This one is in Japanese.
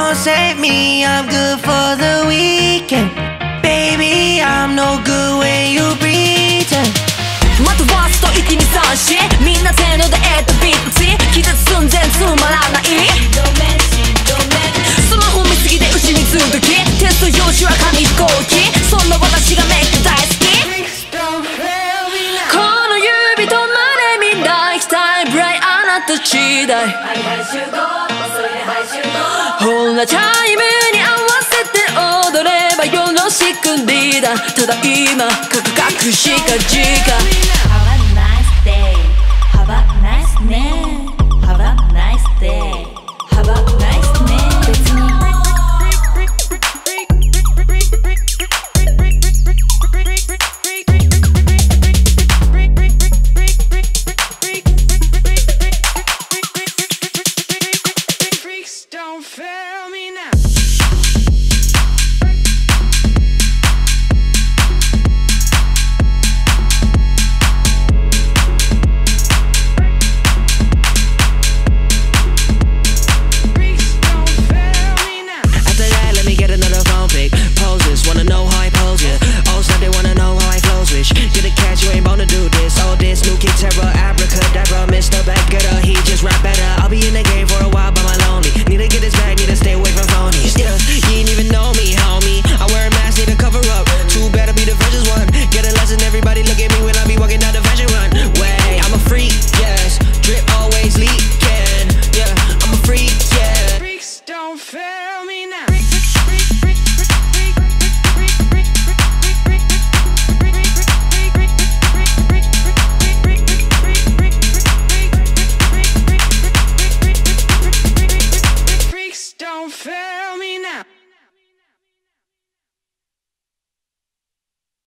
don't save me, I'm good for the weekend. Baby, I'm no good when you pretend. またワースト1234みんな手ので得たビッチ気絶寸前つまらない。スマホ見すぎで牛に続き。テスト用紙は紙飛行機。そんな私がメイク大好き。この指とまでみんな行きたい。ブライあなた次第なチャイムに合わせて踊ればよろしくリーダーただ今カクカクしかじか Have a nice day Have a nice name Have a nice day Have a nice name 別に don't fail. new Terror